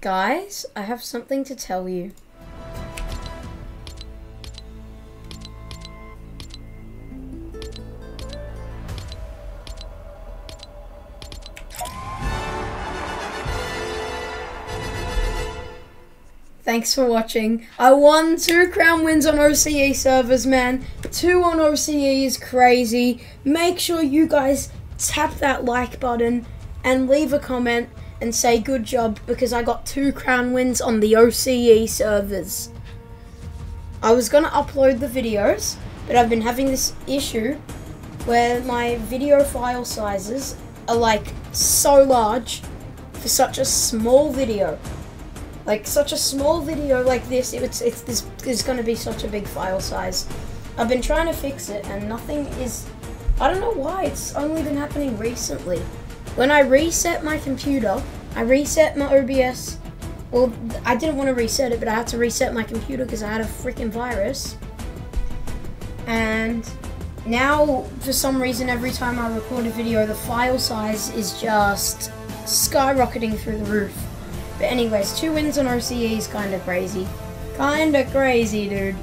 Guys, I have something to tell you. Thanks for watching. I won two crown wins on OCE servers, man. Two on OCE is crazy. Make sure you guys tap that like button and leave a comment and say good job because I got two crown wins on the OCE servers. I was gonna upload the videos, but I've been having this issue where my video file sizes are like so large for such a small video. Like such a small video like this, it's it's this is going to be such a big file size. I've been trying to fix it and nothing is. I don't know why. It's only been happening recently. When I reset my computer, I reset my OBS. Well, I didn't want to reset it, but I had to reset my computer because I had a freaking virus. And now, for some reason, every time I record a video, the file size is just skyrocketing through the roof. But anyways, two wins on OCE is kind of crazy. Kind of crazy, dude.